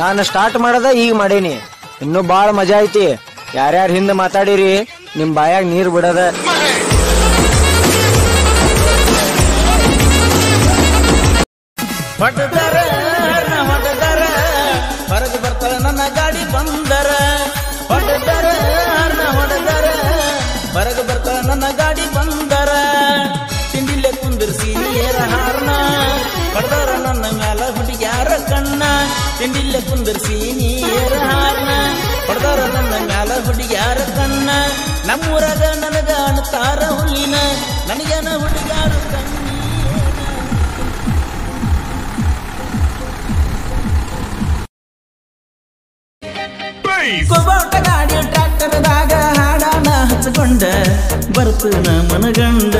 ನಾನು ಸ್ಟಾರ್ಟ್ ಮಾಡದ, ಈಗ ಮಾಡೇನಿ. ಇನ್ನೂ ಬಾಳ ಮಜಾ ಐತಿ. ಯಾರ್ಯಾರ ಹಿಂದೆ ಮಾತಾಡಿರಿ, ನಿಮ್ ಬಾಯಾಗ ನೀರ್ ಬಿಡದ. ನನ್ನ ಗಾಡಿ ಬಂದರ. ನನ್ನ ಕುಂದಿರ್ಸಿ ನನ್ನ ಮ್ಯಾಲ ಹುಡುಗ್ಯಾರ ಕಣ್ಣ. ತಿಂಡಿಲೆ ಕುಂದಿರ್ಸಿ ನೀರ ಹಾರ್ನ ಹೊಡೆದರ ನನ್ನ ಮ್ಯಾಲ ಹುಡುಗ್ಯಾರ ಕಣ್ಣ ನಮ್ಮೂರಾಗ ನನಗ ಅಣ್ತಾರ ಹುಲ್ಲಿನ ನನಗೇನ ಹುಡುಗ್ಯಾರ ಕಣ್ಣ ಕೊಬೋಟ ಗಾಡಿ ಟ್ರ್ಯಾಕ್ಟರ್ದಾಗ ಹಾಡಾನ ಹಚ್ಕೊಂಡ ಬರ್ತನ ಮನಗಂಡ